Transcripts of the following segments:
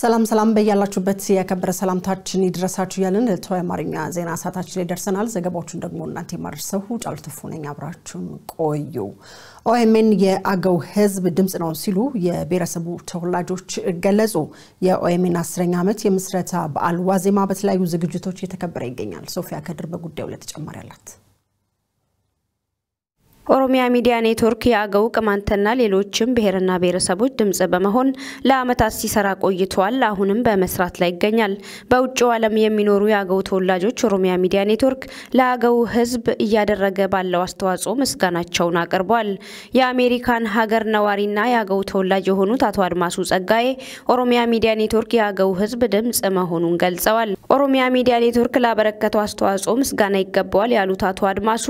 ሰላም ሰላም በያላችሁበት የከበረ ሰላምታችን ይድረሳችሁ እያለን ዕለታዊ አማርኛ ዜና ሰዓታችን ላይ ደርሰናል። ዘገባዎቹን ደግሞ እናንተ የማደርሰው ጫሉ ትፉ ነኝ። አብራችሁን ቆዩ። ኦኤምኤን የአገው ሕዝብ ድምፅ ነው ሲሉ የብሔረሰቡ ተወላጆች ገለጹ። የኦኤምኤን አስረኛ ዓመት የምስረታ በዓል ዋዜማ በተለያዩ ዝግጅቶች እየተከበረ ይገኛል። ሶፊያ ከድር በጉዳዩ ላይ ተጨማሪ አላት። ኦሮሚያ ሚዲያ ኔትወርክ የአገው ቅማንትና ሌሎችም ብሔርና ብሔረሰቦች ድምጽ በመሆን ለዓመታት ሲሰራ ቆይቷል። አሁንም በመስራት ላይ ይገኛል። በውጭው ዓለም የሚኖሩ የአገው ተወላጆች ኦሮሚያ ሚዲያ ኔትወርክ ለአገው ሕዝብ እያደረገ ባለው አስተዋጽኦ ምስጋናቸውን አቅርቧል። የአሜሪካን ሀገር ነዋሪና የአገው ተወላጅ የሆኑት አቶ አድማሱ ጸጋዬ ኦሮሚያ ሚዲያ ኔትወርክ የአገው ሕዝብ ድምጽ መሆኑን ገልጸዋል። ኦሮሚያ ሚዲያ ኔትወርክ ላበረከተው አስተዋጽኦ ምስጋና ይገባዋል ያሉት አቶ አድማሱ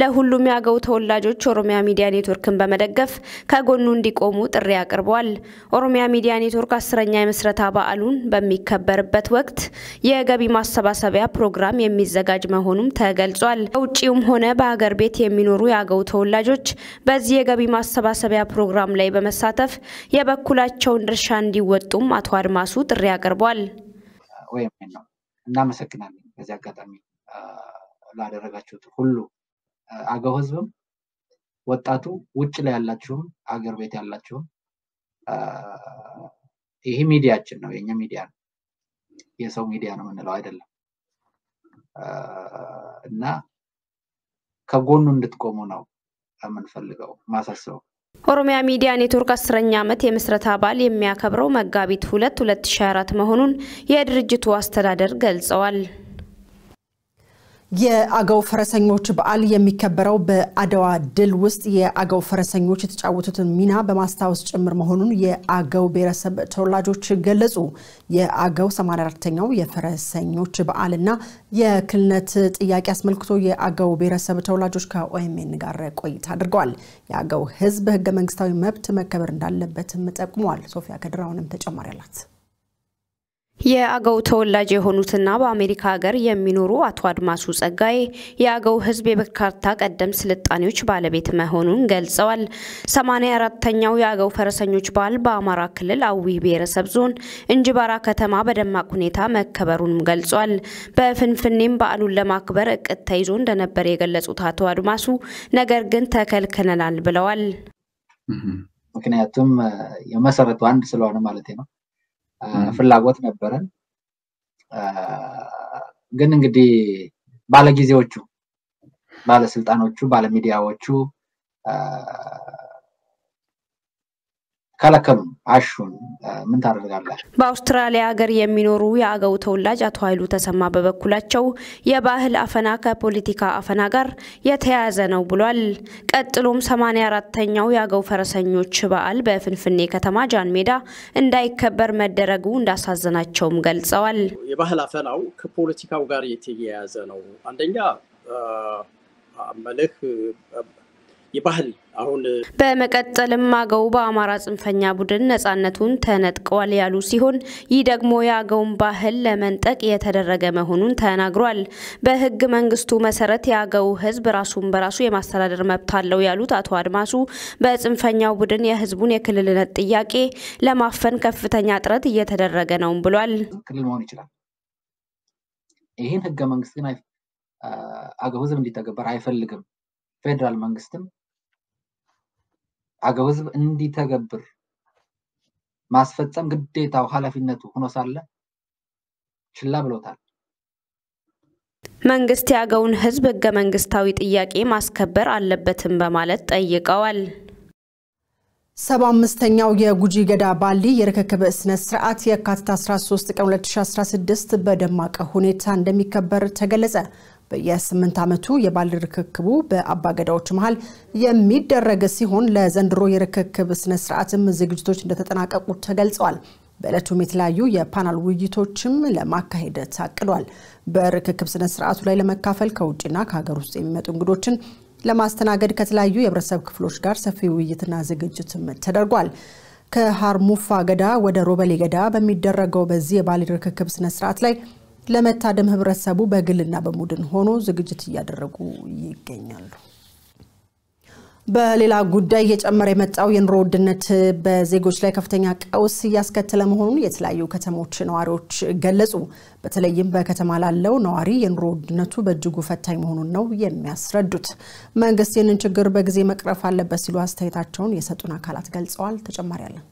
ለሁሉም የአገው ተወላጆች ኦሮሚያ ሚዲያ ኔትወርክን በመደገፍ ከጎኑ እንዲቆሙ ጥሪ አቅርበዋል። ኦሮሚያ ሚዲያ ኔትወርክ አስረኛ የምስረታ በዓሉን በሚከበርበት ወቅት የገቢ ማሰባሰቢያ ፕሮግራም የሚዘጋጅ መሆኑም ተገልጿል። በውጭውም ሆነ በሀገር ቤት የሚኖሩ የአገው ተወላጆች በዚህ የገቢ ማሰባሰቢያ ፕሮግራም ላይ በመሳተፍ የበኩላቸውን ድርሻ እንዲወጡም አቶ አድማሱ ጥሪ አቅርቧል። ወይም እናመሰግናለን። በዚህ አጋጣሚ ላደረጋችሁት ሁሉ አገው ህዝብም ወጣቱ ውጭ ላይ ያላችሁም አገር ቤት ያላችሁም ይህ ሚዲያችን ነው፣ የኛ ሚዲያ ነው፣ የሰው ሚዲያ ነው የምንለው አይደለም እና ከጎኑ እንድትቆሙ ነው የምንፈልገው ማሳሰበው። ኦሮሚያ ሚዲያ ኔትወርክ አስረኛ ዓመት የምስረታ በዓል የሚያከብረው መጋቢት ሁለት 2024 መሆኑን የድርጅቱ አስተዳደር ገልጸዋል። የአገው ፈረሰኞች በዓል የሚከበረው በአድዋ ድል ውስጥ የአገው ፈረሰኞች የተጫወቱትን ሚና በማስታወስ ጭምር መሆኑን የአገው ብሔረሰብ ተወላጆች ገለጹ። የአገው 84ተኛው የፈረሰኞች በዓልና የክልልነት ጥያቄ አስመልክቶ የአገው ብሔረሰብ ተወላጆች ከኦኤምኤን ጋር ቆይታ አድርገዋል። የአገው ሕዝብ ህገ መንግስታዊ መብት መከበር እንዳለበትም ጠቁመዋል። ሶፊያ ከድር አሁንም ተጨማሪ አላት። የአገው ተወላጅ የሆኑትና በአሜሪካ ሀገር የሚኖሩ አቶ አድማሱ ጸጋዬ የአገው ህዝብ የበርካታ ቀደም ስልጣኔዎች ባለቤት መሆኑን ገልጸዋል። ሰማንያ አራተኛው የአገው ፈረሰኞች በዓል በአማራ ክልል አዊ ብሔረሰብ ዞን እንጅባራ ከተማ በደማቅ ሁኔታ መከበሩንም ገልጿል። በፍንፍኔም በዓሉን ለማክበር እቅድ ተይዞ እንደነበር የገለጹት አቶ አድማሱ ነገር ግን ተከልክለናል ብለዋል። ምክንያቱም የመሰረቱ አንድ ስለሆነ ማለት ነው ፍላጎት ነበረን። ግን እንግዲህ ባለጊዜዎቹ፣ ባለስልጣኖቹ፣ ባለሚዲያዎቹ ከለከሉን፣ አሹን። ምን ታደርጋለህ? በአውስትራሊያ ሀገር የሚኖሩ የአገው ተወላጅ አቶ ኃይሉ ተሰማ በበኩላቸው የባህል አፈና ከፖለቲካ አፈና ጋር የተያያዘ ነው ብሏል። ቀጥሎም ሰማንያ አራተኛው የአገው ፈረሰኞች በዓል በፍንፍኔ ከተማ ጃን ሜዳ እንዳይከበር መደረጉ እንዳሳዘናቸውም ገልጸዋል። የባህል አፈናው ከፖለቲካው ጋር የተያያዘ ነው። አንደኛ መልህ የባህል አሁን በመቀጠልም አገው በአማራ ጽንፈኛ ቡድን ነጻነቱን ተነጥቀዋል ያሉ ሲሆን ይህ ደግሞ የአገውን ባህል ለመንጠቅ የተደረገ መሆኑን ተናግሯል። በሕገ መንግስቱ መሰረት የአገው ሕዝብ ራሱን በራሱ የማስተዳደር መብት አለው ያሉት አቶ አድማሱ በጽንፈኛው ቡድን የሕዝቡን የክልልነት ጥያቄ ለማፈን ከፍተኛ ጥረት እየተደረገ ነው ብሏል። ክልል መሆን ይችላል። ይህን ሕገ መንግስት ግን አገው ሕዝብ እንዲተገበር አይፈልግም። ፌዴራል መንግስትም አገው ህዝብ እንዲተገብር ማስፈጸም ግዴታው ኃላፊነቱ ሆኖ ሳለ ችላ ብሎታል። መንግስት የአገውን ህዝብ ህገ መንግስታዊ ጥያቄ ማስከበር አለበትም በማለት ጠይቀዋል። ሰባ አምስተኛው የጉጂ ገዳ ባሊ የርክክብ ስነ ስርዓት የካቲት 13 ቀን 2016 በደማቅ ሁኔታ እንደሚከበር ተገለጸ። በየስምንት ዓመቱ የባል ርክክቡ በአባገዳዎች መሀል የሚደረግ ሲሆን ለዘንድሮ የርክክብ ስነስርዓትም ዝግጅቶች እንደተጠናቀቁ ተገልጸዋል። በዕለቱም የተለያዩ የፓናል ውይይቶችም ለማካሄድ ታቅዷል። በርክክብ ስነስርዓቱ ላይ ለመካፈል ከውጭና ከሀገር ውስጥ የሚመጡ እንግዶችን ለማስተናገድ ከተለያዩ የህብረተሰብ ክፍሎች ጋር ሰፊ ውይይትና ዝግጅትም ተደርጓል። ከሀርሙፋ ገዳ ወደ ሮበሌ ገዳ በሚደረገው በዚህ የባል ርክክብ ስነስርዓት ላይ ለመታደም ህብረተሰቡ በግልና በቡድን ሆኖ ዝግጅት እያደረጉ ይገኛሉ። በሌላ ጉዳይ እየጨመረ የመጣው የኑሮ ውድነት በዜጎች ላይ ከፍተኛ ቀውስ እያስከተለ መሆኑን የተለያዩ ከተሞች ነዋሪዎች ገለጹ። በተለይም በከተማ ላለው ነዋሪ የኑሮ ውድነቱ በእጅጉ ፈታኝ መሆኑን ነው የሚያስረዱት። መንግስት ይህንን ችግር በጊዜ መቅረፍ አለበት ሲሉ አስተያየታቸውን የሰጡን አካላት ገልጸዋል። ተጨማሪ አለን።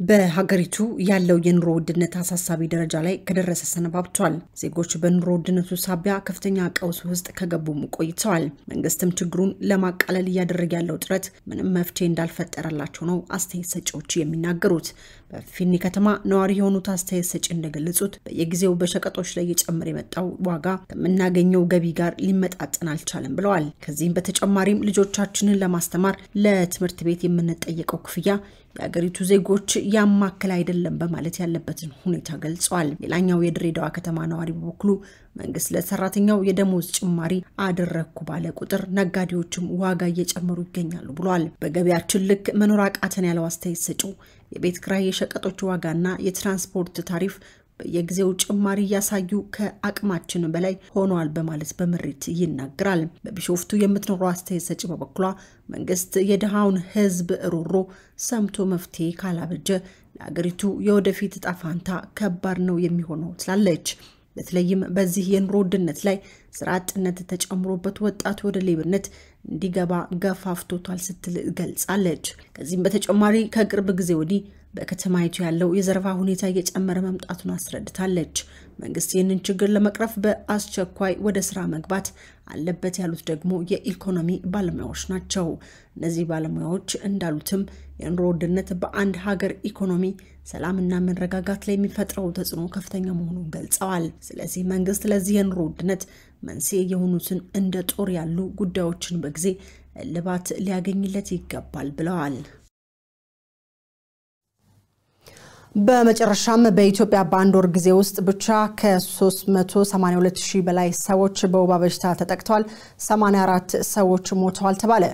በሀገሪቱ ያለው የኑሮ ውድነት አሳሳቢ ደረጃ ላይ ከደረሰ ሰነባብቷል። ዜጎች በኑሮ ውድነቱ ሳቢያ ከፍተኛ ቀውስ ውስጥ ከገቡም ቆይተዋል። መንግስትም ችግሩን ለማቃለል እያደረገ ያለው ጥረት ምንም መፍትሄ እንዳልፈጠረላቸው ነው አስተያየት ሰጪዎች የሚናገሩት። በፊኒ ከተማ ነዋሪ የሆኑት አስተያየት ሰጪ እንደገለጹት በየጊዜው በሸቀጦች ላይ እየጨመረ የመጣው ዋጋ ከምናገኘው ገቢ ጋር ሊመጣጠን አልቻለም ብለዋል። ከዚህም በተጨማሪም ልጆቻችንን ለማስተማር ለትምህርት ቤት የምንጠየቀው ክፍያ የአገሪቱ ዜጎች ያማከል አይደለም በማለት ያለበትን ሁኔታ ገልጸዋል። ሌላኛው የድሬዳዋ ከተማ ነዋሪ በበኩሉ መንግስት ለሰራተኛው የደሞዝ ጭማሪ አደረግኩ ባለ ቁጥር ነጋዴዎችም ዋጋ እየጨመሩ ይገኛሉ ብሏል። በገበያችን ልክ መኖር አቃተን ያለው አስተያየት ሰጪው የቤት ክራይ፣ የሸቀጦች ዋጋና የትራንስፖርት ታሪፍ በየጊዜው ጭማሪ እያሳዩ ከአቅማችን በላይ ሆኗል በማለት በምሬት ይናገራል። በቢሾፍቱ የምትኖረው አስተያየት ሰጪ በበኩሏ መንግስት የድሃውን ሕዝብ ሮሮ ሰምቶ መፍትሄ ካላበጀ ለአገሪቱ የወደፊት እጣ ፋንታ ከባድ ነው የሚሆነው ትላለች። በተለይም በዚህ የኑሮ ውድነት ላይ ስራ አጥነት ተጨምሮበት ወጣቱ ወደ ሌብነት እንዲገባ ገፋፍቶቷል ስትል ገልጻለች። ከዚህም በተጨማሪ ከቅርብ ጊዜ ወዲህ በከተማይቱ ያለው የዘረፋ ሁኔታ እየጨመረ መምጣቱን አስረድታለች። መንግስት ይህንን ችግር ለመቅረፍ በአስቸኳይ ወደ ስራ መግባት አለበት ያሉት ደግሞ የኢኮኖሚ ባለሙያዎች ናቸው። እነዚህ ባለሙያዎች እንዳሉትም የኑሮ ውድነት በአንድ ሀገር ኢኮኖሚ ሰላምና መረጋጋት ላይ የሚፈጥረው ተጽዕኖ ከፍተኛ መሆኑን ገልጸዋል። ስለዚህ መንግስት ለዚህ የኑሮ ውድነት መንስኤ የሆኑትን እንደ ጦር ያሉ ጉዳዮችን በጊዜ እልባት ሊያገኝለት ይገባል ብለዋል። በመጨረሻም በኢትዮጵያ በአንድ ወር ጊዜ ውስጥ ብቻ ከ382 ሺህ በላይ ሰዎች በወባ በሽታ ተጠቅተዋል፣ 84 ሰዎች ሞተዋል ተባለ።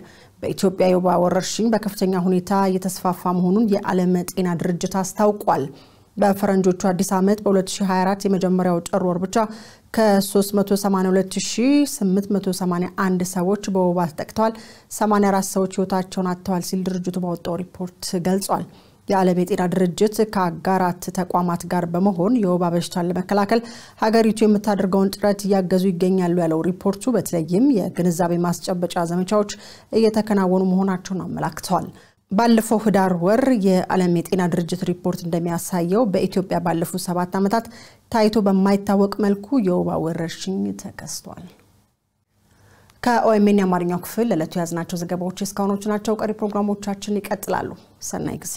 በኢትዮጵያ የወባ ወረርሽኝ በከፍተኛ ሁኔታ እየተስፋፋ መሆኑን የዓለም ጤና ድርጅት አስታውቋል። በፈረንጆቹ አዲስ ዓመት በ2024 የመጀመሪያው ጥር ወር ብቻ ከ382881 ሰዎች በወባ ተጠቅተዋል፣ 84 ሰዎች ሕይወታቸውን አጥተዋል ሲል ድርጅቱ ባወጣው ሪፖርት ገልጿል። የዓለም የጤና ድርጅት ከአጋራት ተቋማት ጋር በመሆን የወባ በሽታን ለመከላከል ሀገሪቱ የምታደርገውን ጥረት እያገዙ ይገኛሉ ያለው ሪፖርቱ በተለይም የግንዛቤ ማስጨበጫ ዘመቻዎች እየተከናወኑ መሆናቸውን አመላክተዋል። ባለፈው ህዳር ወር የዓለም የጤና ድርጅት ሪፖርት እንደሚያሳየው በኢትዮጵያ ባለፉት ሰባት ዓመታት ታይቶ በማይታወቅ መልኩ የወባ ወረርሽኝ ተከስቷል። ከኦኤምኤን የአማርኛው ክፍል ለዕለቱ የያዝናቸው ዘገባዎች እስካሁኖቹ ናቸው። ቀሪ ፕሮግራሞቻችን ይቀጥላሉ። ሰናይ ጊዜ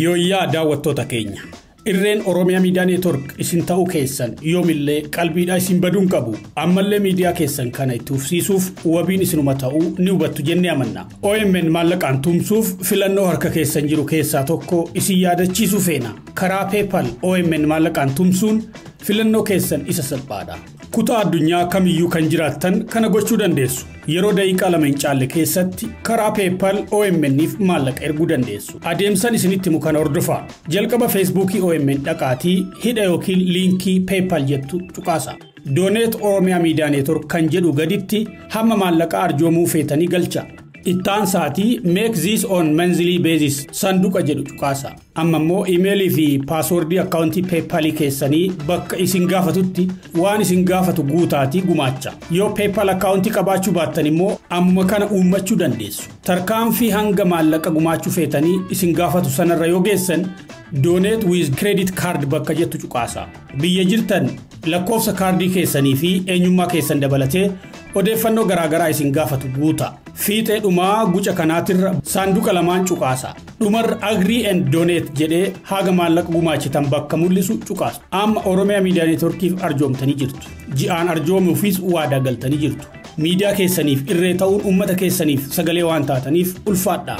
Yooyyaa daawwattoota keenya irreen Oromiyaa Miidiyaa Neetwork isin ta'uu keessan yoomillee qalbiidhaa isin baduun qabu ammallee miidiyaa keessan kana itti fufsiisuuf wabiin isinuma ta'uu ni hubattu jennee amanna. OMN maallaqaan tumsuuf filannoo harka keessan jiru keessaa tokko isin yaadachiisuu feena. Karaa peepal OMN maallaqaan tumsuun filannoo keessan isa salphaadha. Kutaa addunyaa kamiyyuu kan jiraattan kana gochuu dandeessu yeroo daqiiqaa lama hin caalle keessatti karaa peepal OMN'if maallaqa erguu dandeessu adeemsan isinitti himu kana hordofaa jalqaba feesbuukii OMN dhaqaatii hidha yookiin liinkii peepal jettu tuqaasa dooneet oromiyaa miidiyaa neetwork kan jedhu gaditti hamma maallaqa arjoomuu feetanii galcha ittaan saatii meek ziis on menzilii beezis sanduqa jedhu cuqaasa amma immoo imeelii fi paaswordii akkaawuntii peepalii keessanii bakka isin gaafatutti waan isin gaafatu guutaatii gumaacha. Yoo peepal akkaawuntii qabaachuu baattan immoo ammuma kana uummachuu dandeessu. Tarkaanfii hanga maallaqa gumaachuu feetanii isin gaafatu sanarra yoo geessan dooneet wiiz kireedit kaard bakka jettu cuqaasa biyya jirtan lakkoofsa kaardii keessanii fi eenyummaa keessan dabalatee odeeffannoo garaagaraa isin gaafatu guuta fiixee dhumaa guca kanaatirra saanduqa lamaan cuqaasa. Dhumarra agrii and dooneet jedhee haga maallaqa gumaachitan bakka mul'isu cuqaasu amma oromiyaa miidiyaa neetworkiif arjoomtanii jirtu. Ji'aan arjoomuufis waadaa galtanii jirtu. Miidiyaa keessaniif irree ta'uun uummata keessaniif sagalee waan taataniif ulfaadhaa.